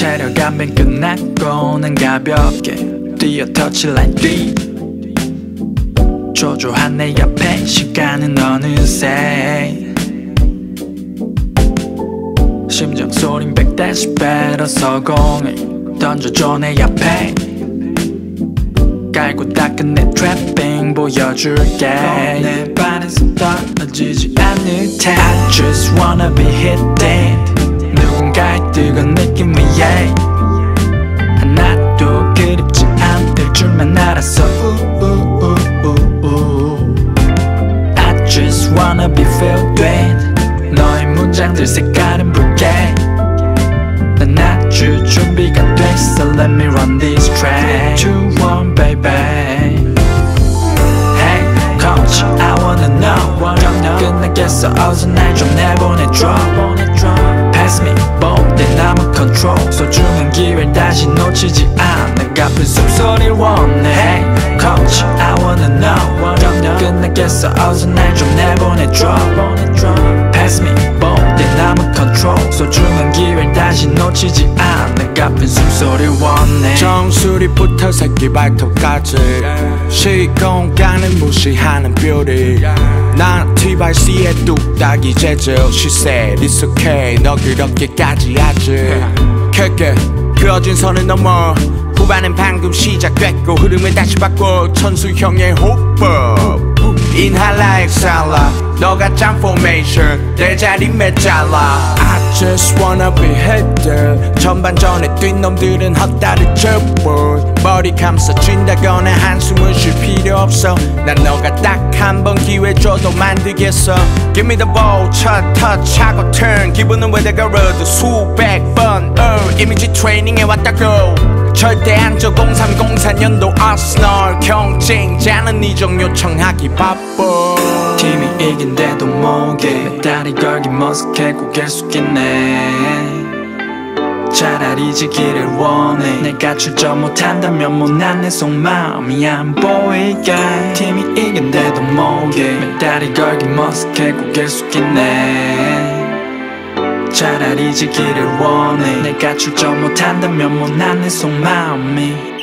체력 안변 끝났고 난 가볍게 뛰어 터치라인 뒤 조조한 내 옆에 시간은 어느새. 심장 소린 100데시벨어 서공을 던져줘 내 앞에. 깔고 닦은 내 트래핑 보여줄게. 내 발에서 떨어지지 않을 테 I just wanna be hitting 누군가의 뜨거운 느낌 위에 하나도 그립지 않을 줄만 알았어 우, 우, 우, 우. I just wanna be filled with 너의 문장들 색깔은 붉게 난 아주 준비가 됐어 Let me run this track 3, 2, 1 baby Hey coach I wanna know 경력 끝나겠어 어서 날 좀 내보내줘 Pass me ball 내 남은 control. 소중한 기회를 다시 놓치지 않아. 가쁜 숨소리를 원해. Hey coach I wanna know. 경력 끝나겠어. 어서 날 좀 내보내줘. Pass me ball 내 남은 control. 소중한 기회를 다시 놓치지 않아 가쁜 숨소리를 원해. 정수리부터 새끼 발톱까지. 시공간을 무시하는 뷰티 난 TYC의 뚝딱이 재질 She said it's okay. 너 그렇게까지 하지. 크게 그어진 선을 넘어. 후반은 방금 시작됐고 흐름을 다시 바꿔. 천수형의 호법. 인할라 엑살라 너가 짠 포메이션 내 자리 매잘라 just wanna be header 전반전에 뛴 놈들은 헛다리 쳤고 머리 감싸준다거나 한숨을 쉴 필요 없어. 난 너가 딱 한 번 기회 줘도 만들겠어. Give me the ball 첫 터치 하고 turn. 기분은 왜 내가 걸어도 수백 번. Earn 이미지 트레이닝 해왔다고 절대 안줘 0304년도 아스널 경쟁자는 이정 요청하기 바빠 팀이 이긴데도 목에 다리 걸기 머쓱해 고개 숙이네. 차라리 지기를 원해. 내가 출전 못한다면 못난 내 속마음이 안 보이게. 팀이 이긴데도 목에 다리 걸기 머쓱해 고개 숙이네. 차라리 지기를 원해. 내가 출전 못한다면 못난 내 속마음이